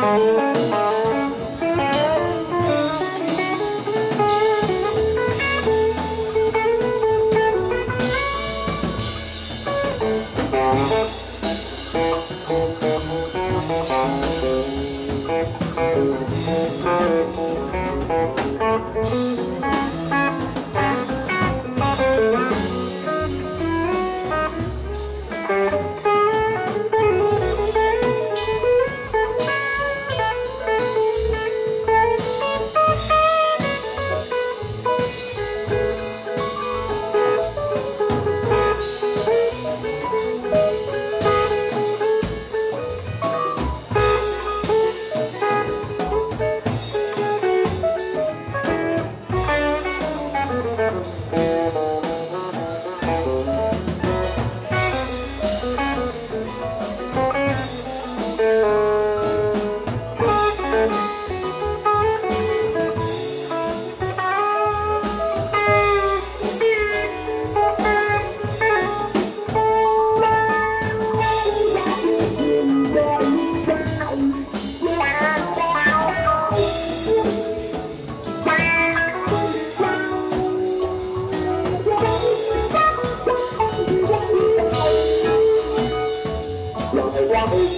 Música Bravo!